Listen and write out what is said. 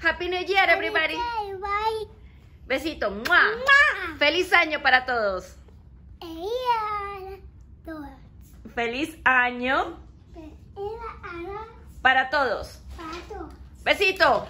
Happy New Year, everybody. Bye. Besito. ¡Mua! Feliz año para todos. Feliz año para todos. Besito.